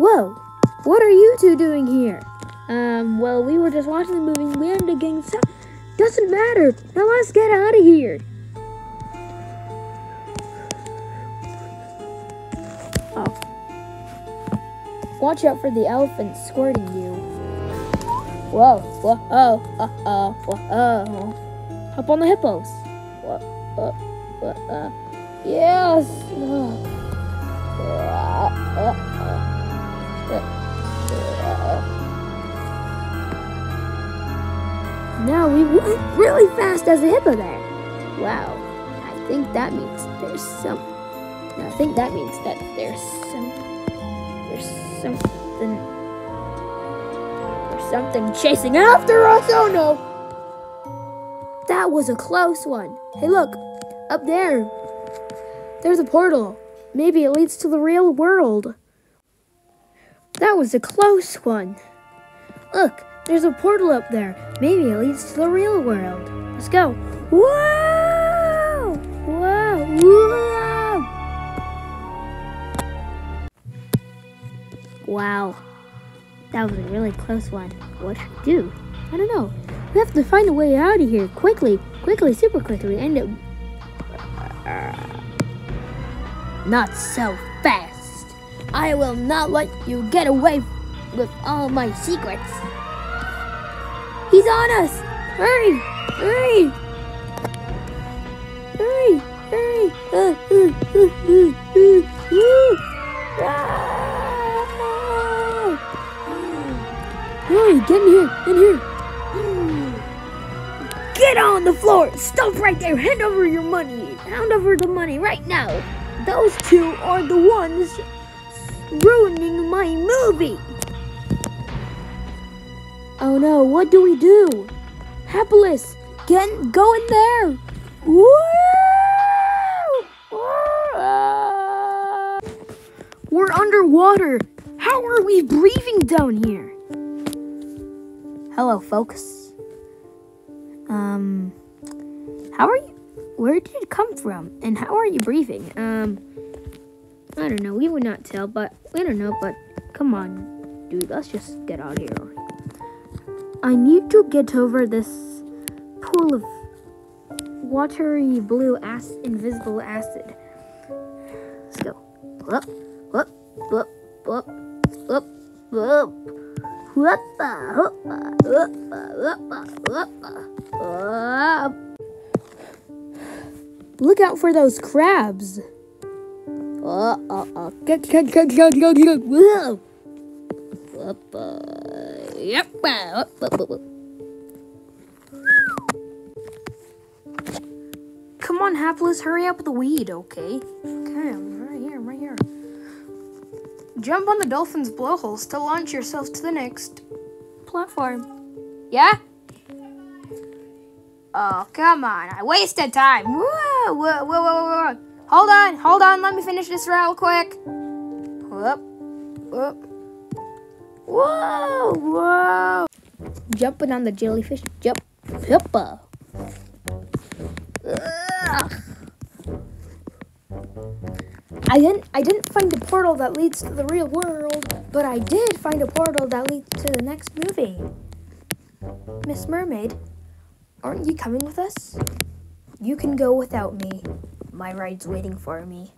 Whoa, what are you two doing here? Um, well, we were just watching the movie we ended up getting stuck. Doesn't matter. Now let's get out of here. Oh. Watch out for the elephant squirting you. Whoa, whoa, oh, oh, oh, whoa, Hop on the hippos. Whoa, whoa, whoa, uh, yes. Uh, uh, now we went really fast as a hippo there. Wow, I think that means there's some. I think that means that there's some. There's something. There's something chasing after us. Oh no! That was a close one. Hey, look, up there. There's a portal. Maybe it leads to the real world. That was a close one. Look, there's a portal up there. Maybe it leads to the real world. Let's go. Whoa! Whoa! Whoa! Wow. That was a really close one. What should we do? I don't know. We have to find a way out of here quickly, quickly, super quickly, and it. Not so. I will not let you get away with all my secrets. He's on us! Hurry! Hurry! Hurry! Hurry! Uh, uh, uh! Hurry, get in here! In here! Get on the floor! Stop right there! Hand over your money! Hand over the money right now! Those two are the ones ruining my movie! Oh no, what do we do? Hapless, get go in there! We're underwater. How are we breathing down here? Hello, folks. Um, how are you? Where did it come from? And how are you breathing? Um, I don't know. We would not tell, but we don't know. But come on, dude. Let's just get out of here. I need to get over this pool of watery blue ass invisible acid. Let's go. Whoop, whoop, whoop, whoop, whoop, whoop. Look out for those crabs. Get, get, get. Whoa. Yep. Come on, Hapless, hurry up with the weed, okay? Okay, I'm right here, I'm right here. Jump on the dolphin's blowholes to launch yourself to the next platform. Yeah? Oh, come on. I wasted time. Whoa, whoa, whoa, whoa, whoa. Hold on, hold on. Let me finish this real quick. Whoop, whoop. Whoa, whoa. Jumping on the jellyfish. Jump. Ugh. I didn't I didn't find a portal that leads to the real world, but I did find a portal that leads to the next movie. Miss Mermaid, aren't you coming with us? You can go without me. My ride's waiting for me.